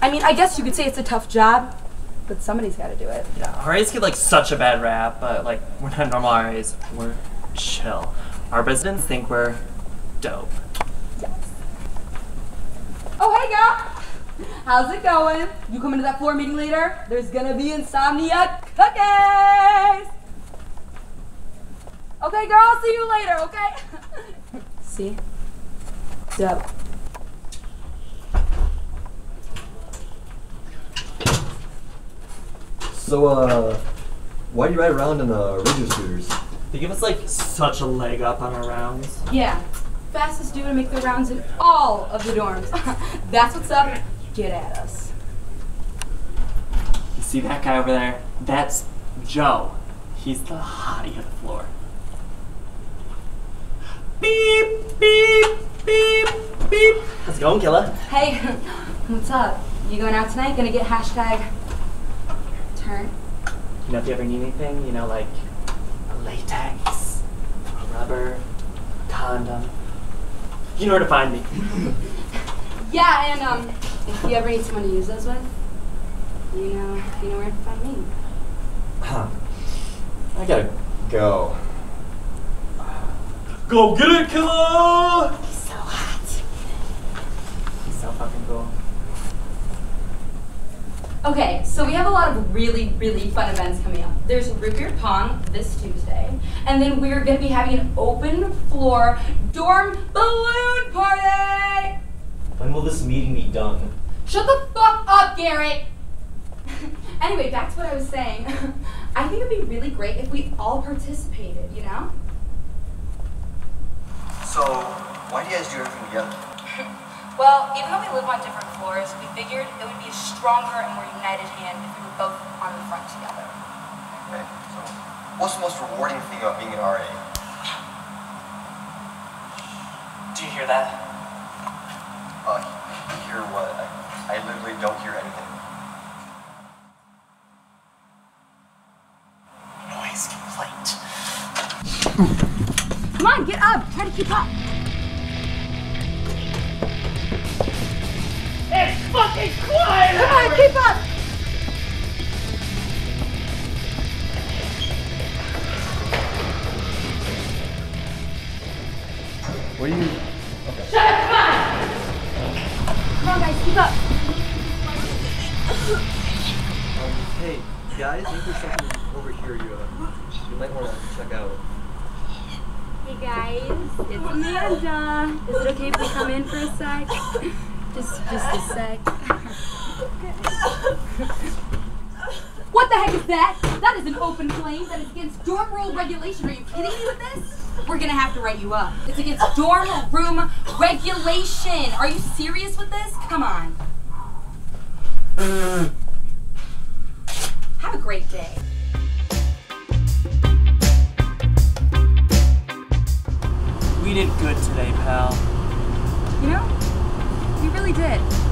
I mean, I guess you could say it's a tough job, but somebody's got to do it. Yeah, RAs get like such a bad rap, but like we're not normal RAs. We're chill. Our residents think we're dope. Yes. Oh, hey, girl. How's it going? You coming to that floor meeting later? There's gonna be insomnia cookies. Okay, girl. I'll see you later. Okay. see. Dope. So, uh, why do you ride around in the Ranger scooters? They give us like such a leg up on our rounds. Yeah. Fastest dude to make the rounds in all of the dorms. That's what's up. Get at us. You see that guy over there? That's Joe. He's the hottie of the floor. Beep, beep, beep, beep. How's it going, killer? Hey, what's up? You going out tonight? Gonna get hashtag You know, if you ever need anything, you know, like a latex, a rubber, a condom, you know where to find me. Yeah, and um, if you ever need someone to use those with, you know, you know where to find me. Huh. I gotta go. Go get it, killer! He's so hot. He's so fucking cool. Okay, so we have a lot of really, really fun events coming up. There's root beer pong this Tuesday, and then we're gonna be having an open floor dorm balloon party. When will this meeting be done? Shut the fuck up, Garret. anyway, back to what I was saying. I think it'd be really great if we all participated. You know? So, why do you guys do everything together? Well, even though we live on different floors, we figured it would be a stronger and more united hand if we were both on the front together. Okay, so what's the most rewarding thing about being an RA? Do you hear that? Uh, hear what? I, I literally don't hear anything. Noise complaint. Come on, get up. Try to keep up. Fucking quiet! Come on, keep up. What are you? Mean? Shut up, come on, guys, keep up. Hey, guys, I think there's something over here you, uh, you might want to check out. Hey guys, it's Amanda. Is it okay if we come in for a sec? Just, just a sec. What the heck is that? That is an open flame. That is against dorm rule regulation. Are you kidding me with this? We're gonna have to write you up. It's against dorm room regulation. Are you serious with this? Come on. Have a great day. We did good today, pal. You know, we really did.